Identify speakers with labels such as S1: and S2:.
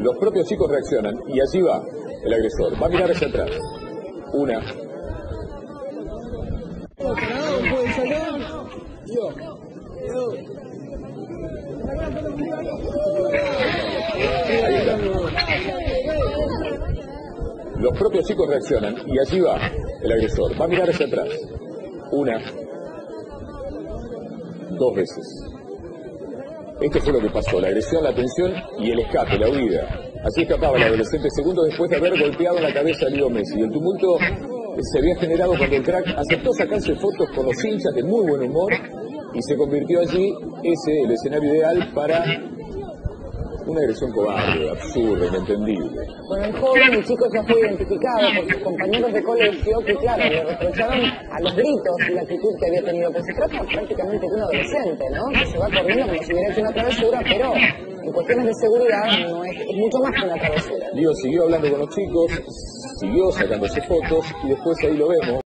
S1: Los propios chicos reaccionan y allí va el agresor. Va a mirar hacia atrás. Una, ahí está. Los propios chicos reaccionan y allí va el agresor. Va a mirar hacia atrás. Una, dos veces. Esto fue lo que pasó, la agresión, la tensión y el escape, la huida. Así escapaba el adolescente segundos después de haber golpeado la cabeza a Leo Messi. El tumulto se había generado cuando el crack aceptó sacarse fotos con los hinchas de muy buen humor y se convirtió allí ese el escenario ideal para una agresión cobarde, absurda, inentendible.
S2: Bueno, el joven, el chico ya fue identificado por sus compañeros de colegio que, claro, le reprocharon a los gritos la actitud que había tenido. Pues se trata prácticamente de un adolescente, ¿no? Que se va corriendo como si hubiera hecho una travesura, pero en cuestiones de seguridad no es, es mucho más que una travesura.
S1: Lío siguió hablando con los chicos, siguió sacándose fotos y después ahí lo vemos.